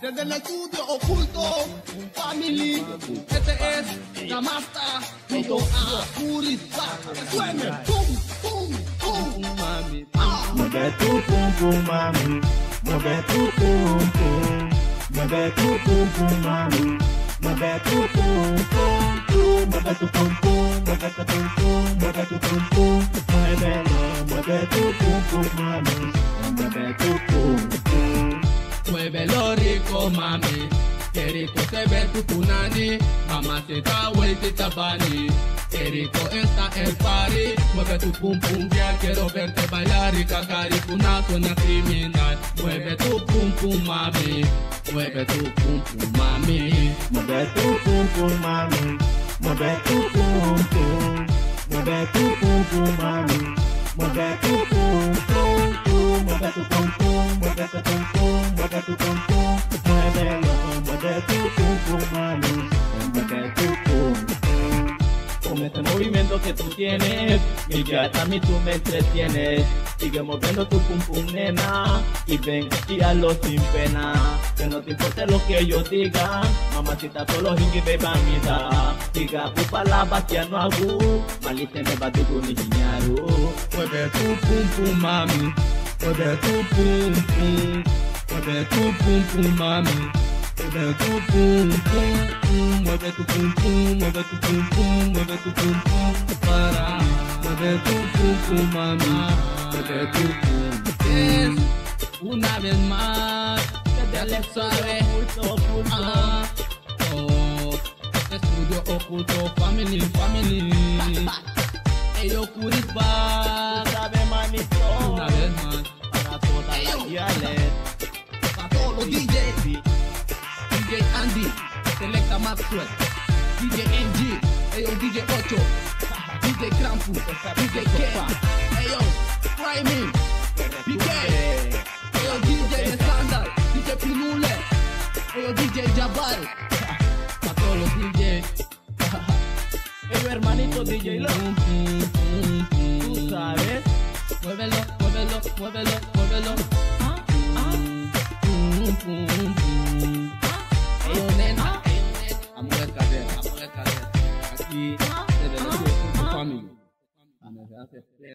Desde el estudio oculto, family, este es Gamasta, junto a Purita, que suene, pum, pum, pum, mami. Mueve tu pum pum mami, mueve tu pum pum, mueve tu pum pum mami, mueve tu pum pum pum, mueve tu pum pum, mueve tu pum pum, mueve tu pum pum, mueve tu pum pum mami, mueve tu pum pum. Mami. Qué rico se ve tu punani. Mamacita, vueltita bani. Qué rico está el party. Mueve tu pum pum bien. Quiero verte bailar y cagar y una zona criminal. Mueve tu pum pum, mami. Mueve tu pum pum, mami. Mueve tu pum pum mami, mueve tu pum pum, mueve tu pum pum mami, mueve tu pum pum pum, mueve tu pum pum, mueve tu pum pum, mueve tu pum pum, Con este movimiento que tú tienes, mi gata, mi tú me entretienes. Sigue moviendo tu pum pum nena y ven y hazlo sin pena. Que no te importe lo que ellos digan, mamacita solo hingi beba mida. Diga tu palabra que no hago, malite me va tu ni niñaru. Mueve tu pum pum, mami. Mueve tu pum pum. Mueve tu pum pum, mami. Mueve tu pum pum pum. Mueve tu pum pum. Mueve tu pum pum. Mueve tu pum pum. Para. Mueve tu pum pum, mami. Mueve tu pum. Una vez más. Ya le sabe. Ah, oh. Estudio oculto, family, family. Ello Curisba. Sabe manito, Una vez más. para las yo. guiales. Para todos los DJs. DJ NG. Ello DJ 8. DJ Krampus. DJ Ken. Ello. Priming. PK. Ello DJ Standard. DJ Pinule. Ello DJ Jabbar. Para todos los DJs. Ellos hermanito DJ Lo, pum, pum, pum. tú sabes. Muévelo, muévelo, muévelo, muévelo. y de familia.